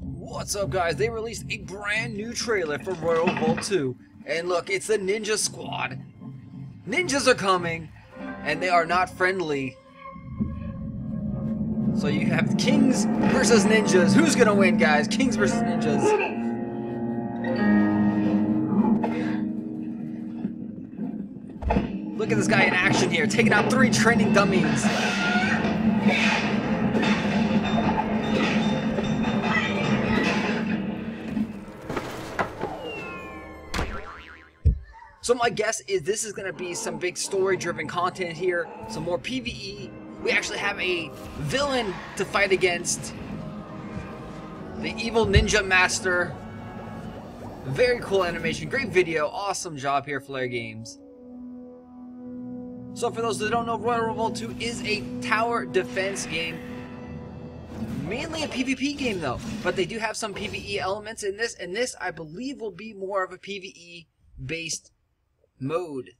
What's up guys? They released a brand new trailer for Royal Revolt 2. And look, it's the Ninja Squad. Ninjas are coming, and they are not friendly. So you have Kings versus Ninjas. Who's gonna win, guys? Kings versus Ninjas. Look at this guy in action here, taking out three training dummies. So my guess is this is going to be some big story-driven content here, some more PvE. We actually have a villain to fight against. The evil ninja master. Very cool animation, great video, awesome job here, Flare Games. So for those that don't know, Royal Revolt 2 is a tower defense game. Mainly a PvP game though, but they do have some PvE elements in this, and this I believe will be more of a PvE based mode.